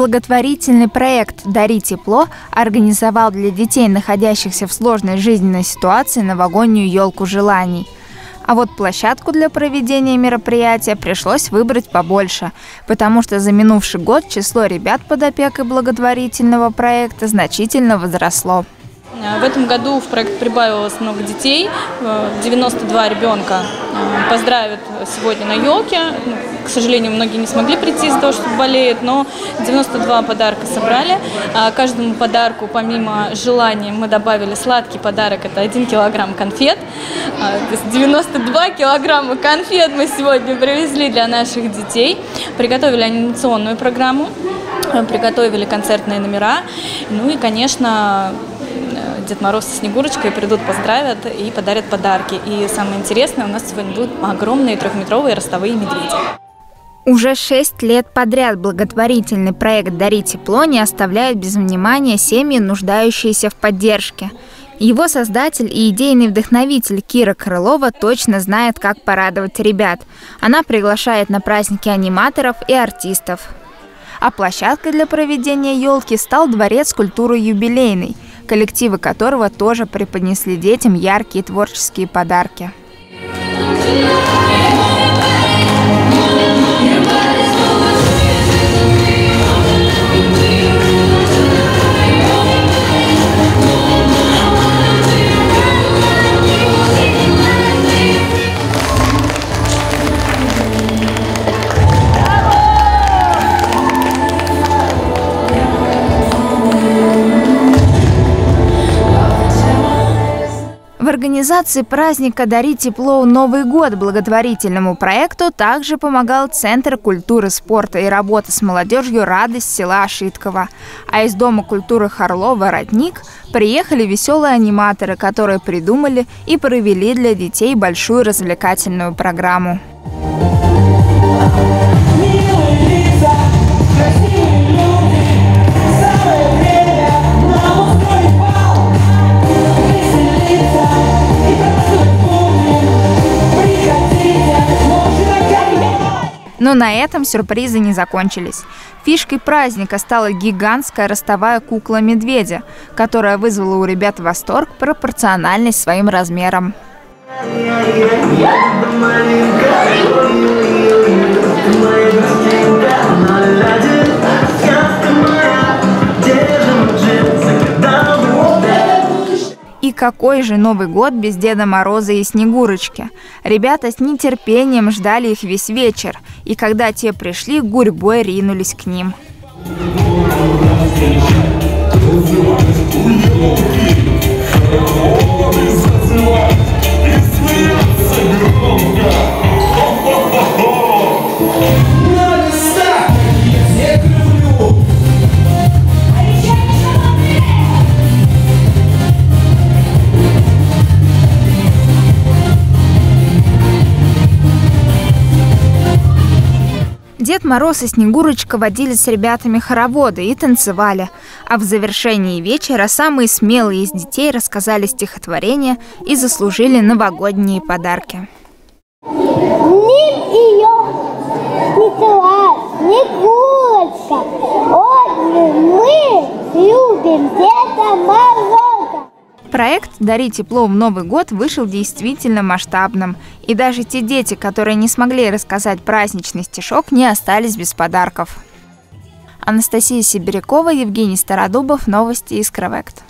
Благотворительный проект «Дари тепло» организовал для детей, находящихся в сложной жизненной ситуации, новогоднюю елку желаний. А вот площадку для проведения мероприятия пришлось выбрать побольше, потому что за минувший год число ребят под опекой благотворительного проекта значительно возросло. В этом году в проект прибавилось много детей, 92 ребенка э, поздравят сегодня на елке. Ну, к сожалению, многие не смогли прийти из-за того, что болеют, но 92 подарка собрали. А каждому подарку, помимо желаний, мы добавили сладкий подарок, это 1 килограмм конфет. 92 а, килограмма конфет мы сегодня привезли для наших детей. Приготовили анимационную программу, э, приготовили концертные номера. Ну и, конечно, Дед Мороз и Снегурочкой придут, поздравят и подарят подарки. И самое интересное, у нас сегодня будут огромные трехметровые ростовые медведи. Уже шесть лет подряд благотворительный проект «Дари тепло» не оставляет без внимания семьи, нуждающиеся в поддержке. Его создатель и идейный вдохновитель Кира Крылова точно знает, как порадовать ребят. Она приглашает на праздники аниматоров и артистов. А площадкой для проведения елки стал Дворец культуры «Юбилейный», коллективы которого тоже преподнесли детям яркие творческие подарки. Организации праздника «Дари тепло Новый год» благотворительному проекту также помогал Центр культуры, спорта и работы с молодежью «Радость» села Ошиткова. А из Дома культуры Харлова «Родник» приехали веселые аниматоры, которые придумали и провели для детей большую развлекательную программу. Но на этом сюрпризы не закончились. Фишкой праздника стала гигантская ростовая кукла медведя, которая вызвала у ребят восторг пропорциональный своим размерам. Какой же Новый год без Деда Мороза и Снегурочки? Ребята с нетерпением ждали их весь вечер, и когда те пришли, гурьбой ринулись к ним. Дед Мороз и Снегурочка водили с ребятами хороводы и танцевали. А в завершении вечера самые смелые из детей рассказали стихотворения и заслужили новогодние подарки. Ним ее Снегурочка, мы любим Деда Мороза. Проект «Дари тепло в Новый год» вышел действительно масштабным. И даже те дети, которые не смогли рассказать праздничный стишок, не остались без подарков. Анастасия Сибирякова, Евгений Стародубов, Новости из Кровект.